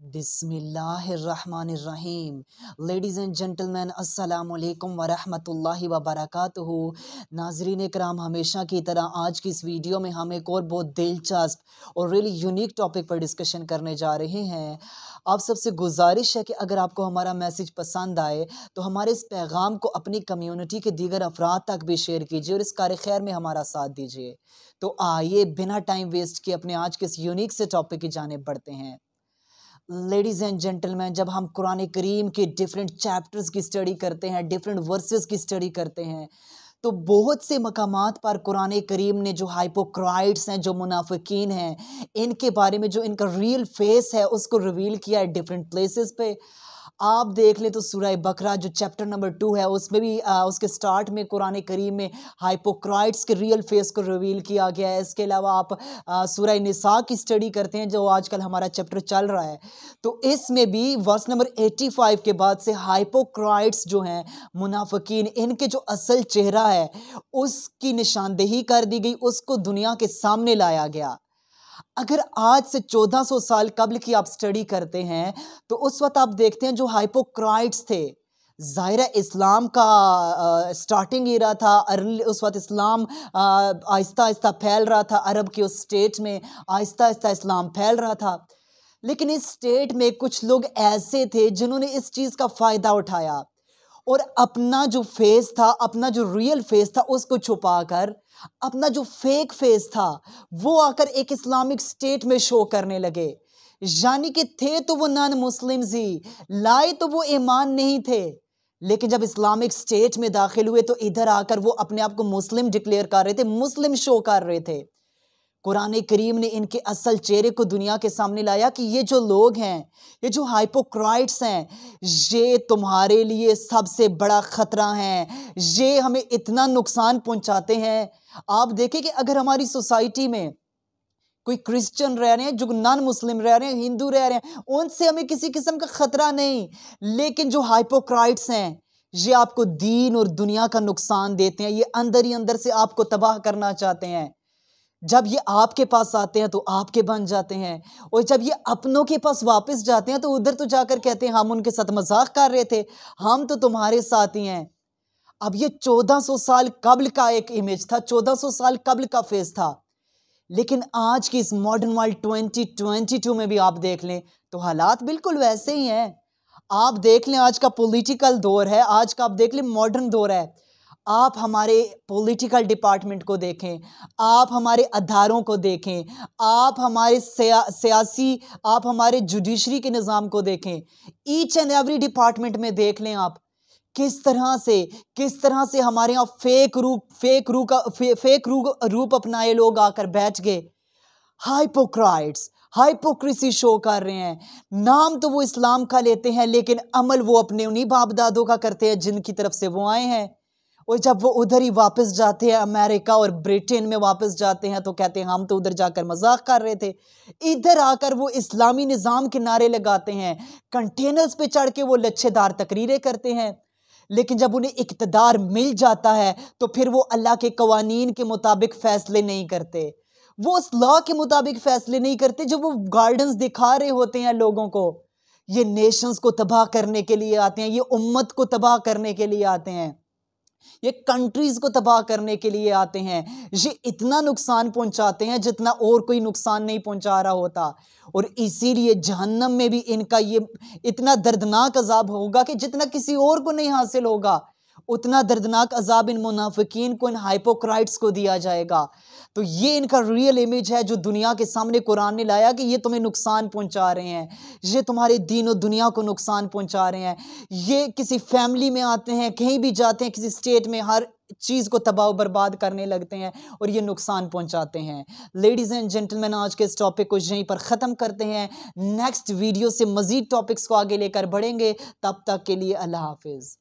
बिस्मिल्लाहिर्रहमानिर्रहीम। Ladies and gentleman अस्सलाम वालेकुम वरहमतुल्लाहि वबरकातुहू। नाजरीन कराम हमेशा की तरह आज की इस वीडियो में हम एक और बहुत दिलचस्प और रियली यूनिक टॉपिक पर डिस्कशन करने जा रहे हैं। आप सबसे गुजारिश है कि अगर आपको हमारा मैसेज पसंद आए तो हमारे इस पैगाम को अपनी कम्यूनिटी के दीगर अफराद तक भी शेयर कीजिए और इस कार खैर में हमारा साथ दीजिए। तो आइए, बिना टाइम वेस्ट किए अपने आज के इस यूनिक से टॉपिक की जाने बढ़ते हैं। लेडीज़ एंड जेंटलमैन जब हम कुरान करीम के डिफरेंट चैप्टर्स की स्टडी करते हैं डिफरेंट वर्सेस की स्टडी करते हैं तो बहुत से मकाम पर कुरान करीम ने जो हाइपोक्राइट्स हैं, जो मुनाफिकीन हैं, इनके बारे में जो इनका रियल फेस है, उसको रिवील किया है डिफरेंट प्लेसेस पे। आप देख लें तो सूरह बकरा जो चैप्टर नंबर टू है उसमें भी आ, उसके स्टार्ट में कुरान करीम में हाइपोक्राइट्स के रियल फेस को रिवील किया गया है। इसके अलावा आप सूरह निसा की स्टडी करते हैं जो आजकल हमारा चैप्टर चल रहा है। तो इसमें भी वर्स नंबर 85 के बाद से हाइपोक्राइट्स जो हैं मुनाफिकीन इनके जो असल चेहरा है उसकी निशानदेही कर दी गई उसको दुनिया के सामने लाया गया। अगर आज से 1400 साल कबल की आप स्टडी करते हैं तो उस वक्त आप देखते हैं जो हाइपोक्राइट्स थे। ज़ाहिर इस्लाम का आ, स्टार्टिंग इरा था अर्ली उस वक्त इस्लाम आहिस्ता आहिस्ता फैल रहा था अरब के उस स्टेट में आहिस्ता आहिस्ता इस्लाम फैल रहा था। लेकिन इस स्टेट में कुछ लोग ऐसे थे जिन्होंने इस चीज़ का फ़ायदा उठाया। और अपना जो फेस था, अपना जो रियल फेस था, उसको छुपा कर अपना जो फेक फेस था, वो आकर एक इस्लामिक स्टेट में शो करने लगे। यानी कि थे तो वो नॉन मुस्लिम ही, लाए तो वो ईमान नहीं थे। लेकिन जब इस्लामिक स्टेट में दाखिल हुए तो इधर आकर वो अपने आप को मुस्लिम डिक्लेयर कर रहे थे मुस्लिम शो कर रहे थे। कुरान करीम ने इनके असल चेहरे को दुनिया के सामने लाया कि ये जो लोग हैं, ये जो हाइपोक्राइट्स हैं, ये तुम्हारे लिए सबसे बड़ा ख़तरा हैं, ये हमें इतना नुकसान पहुंचाते हैं। आप देखें कि अगर हमारी सोसाइटी में कोई क्रिश्चियन रह रहे हैं, जो नॉन मुस्लिम रह रहे हैं, हिंदू रह रहे हैं, उनसे हमें किसी किस्म का ख़तरा नहीं। लेकिन जो हाइपोक्राइट्स हैं, ये आपको दीन और दुनिया का नुकसान देते हैं, ये अंदर ही अंदर से आपको तबाह करना चाहते हैं। जब ये आपके पास आते हैं तो आपके बन जाते हैं। और जब ये अपनों के पास वापस जाते हैं तो उधर तो जाकर कहते हैं, हम उनके साथ मज़ाक कर रहे थे। हम तो तुम्हारे साथ ही हैं। अब ये 1400 साल कबल का एक इमेज था 1400 साल कबल का फेस था। लेकिन आज की इस मॉडर्न वर्ल्ड 2022 में भी आप देख लें तो हालात बिल्कुल वैसे ही हैं। आप देख लें, आज का पॉलिटिकल दौर है, आज का आप देख लें मॉडर्न दौर है। आप हमारे पॉलिटिकल डिपार्टमेंट को देखें आप हमारे अधारों को देखें आप हमारे सिया, सियासी आप हमारे जुडिशरी के निज़ाम को देखें ईच एंड एवरी डिपार्टमेंट में देख लें आप किस तरह से किस तरह से हमारे यहाँ फेक रूप फेक रू का फे, फेक रू, रूप अपनाए लोग आकर बैठ गए। हाइपोक्राइट्स हाइपोक्रेसी शो कर रहे हैं। नाम तो वो इस्लाम का लेते हैं लेकिन अमल वो अपने उन्हीं बाप दादों का करते हैं जिनकी तरफ़ से वो आए हैं। और जब वो उधर ही वापस जाते हैं अमेरिका और ब्रिटेन में वापस जाते हैं तो कहते हैं, हम तो उधर जाकर मज़ाक कर रहे थे। इधर आकर वो इस्लामी निज़ाम के नारे लगाते हैं, कंटेनर्स पे चढ़ के वो लच्छेदार तकरीरें करते हैं। लेकिन जब उन्हें इकतदार मिल जाता है तो फिर वो अल्लाह के कवानीन के मुताबिक फ़ैसले नहीं करते। वो उस लॉ के मुताबिक फ़ैसले नहीं करते, जब वो गार्डन्स दिखा रहे होते हैं लोगों को। ये नेशंस को तबाह करने के लिए आते हैं, ये उम्मत को तबाह करने के लिए आते हैं। ये कंट्रीज़ को तबाह करने के लिए आते हैं। ये इतना नुकसान पहुंचाते हैं जितना और कोई नुकसान नहीं पहुँचा रहा होता। और इसीलिए जहन्नम में भी इनका ये, इतना दर्दनाक अजाब होगा कि जितना किसी और को नहीं हासिल होगा। उतना दर्दनाक अजाब इन मुनाफिकीन को, इन हाइपोक्राइट्स को दिया जाएगा। तो ये इनका रियल इमेज है जो दुनिया के सामने कुरान ने लाया कि ये तुम्हें नुकसान पहुँचा रहे हैं। ये तुम्हारे दीन और दुनिया को नुकसान पहुँचा रहे हैं। ये किसी फैमिली में आते हैं, कहीं भी जाते हैं, किसी स्टेट में हर चीज़ को तबाह बर्बाद करने लगते हैं और ये नुकसान पहुंचाते हैं। लेडीज़ एंड जेंटलमैन आज के इस टॉपिक को यहीं पर ख़त्म करते हैं। नेक्स्ट वीडियो से मज़ीद टॉपिक्स को आगे लेकर बढ़ेंगे। तब तक के लिए अल्लाह हाफिज़।